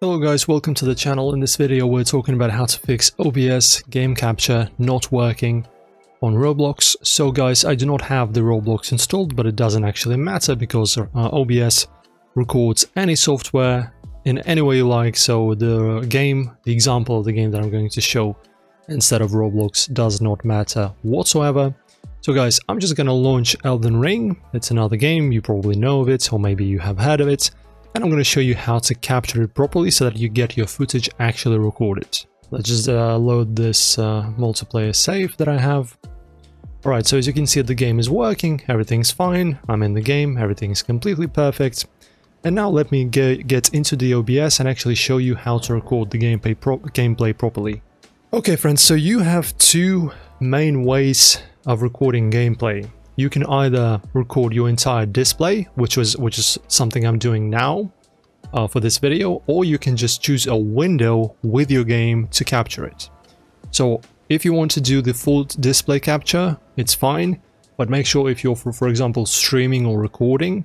Hello guys, welcome to the channel. In this video we're talking about how to fix OBS game capture not working on Roblox. So guys, I do not have the Roblox installed, but it doesn't actually matter because uh, OBS records any software in any way you like. So the game, the example of the game that I'm going to show instead of Roblox does not matter whatsoever. So guys, I'm just gonna launch Elden Ring. It's another game, you probably know of it, or maybe you have heard of it and I'm going to show you how to capture it properly so that you get your footage actually recorded. Let's just uh, load this uh, multiplayer save that I have. Alright, so as you can see the game is working, everything's fine, I'm in the game, everything's completely perfect. And now let me get, get into the OBS and actually show you how to record the gameplay, pro gameplay properly. Okay friends, so you have two main ways of recording gameplay you can either record your entire display, which was which is something I'm doing now uh, for this video, or you can just choose a window with your game to capture it. So if you want to do the full display capture, it's fine, but make sure if you're, for, for example, streaming or recording,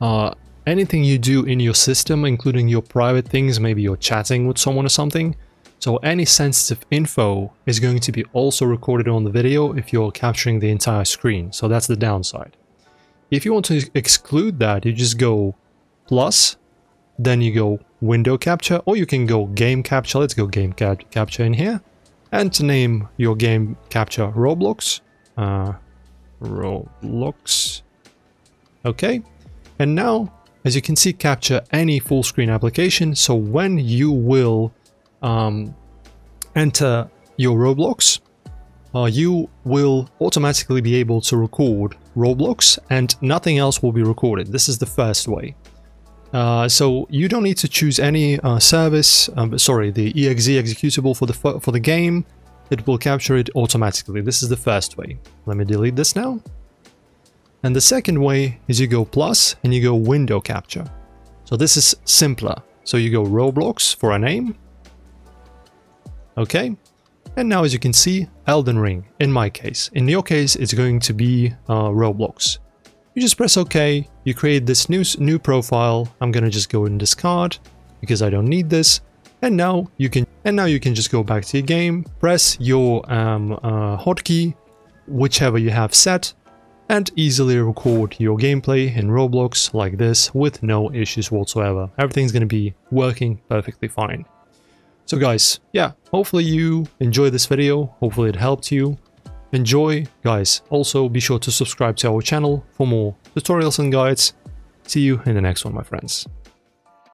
uh, anything you do in your system, including your private things, maybe you're chatting with someone or something, so any sensitive info is going to be also recorded on the video if you're capturing the entire screen. So that's the downside. If you want to exclude that, you just go plus, then you go window capture, or you can go game capture. Let's go game cap capture in here. And to name your game capture Roblox. Uh, Roblox. Okay. And now, as you can see, capture any full screen application. So when you will um, enter your Roblox, uh, you will automatically be able to record Roblox and nothing else will be recorded. This is the first way. Uh, so you don't need to choose any uh, service, um, sorry, the exe executable for the for the game. It will capture it automatically. This is the first way. Let me delete this now. And the second way is you go plus and you go window capture. So this is simpler. So you go Roblox for a name Okay, and now as you can see, Elden Ring, in my case. In your case, it's going to be uh, Roblox. You just press OK, you create this new, new profile, I'm gonna just go and discard, because I don't need this, and now you can and now you can just go back to your game, press your um, uh, hotkey, whichever you have set, and easily record your gameplay in Roblox like this with no issues whatsoever. Everything's gonna be working perfectly fine. So guys, yeah, hopefully you enjoyed this video, hopefully it helped you. Enjoy, guys. Also, be sure to subscribe to our channel for more tutorials and guides. See you in the next one, my friends.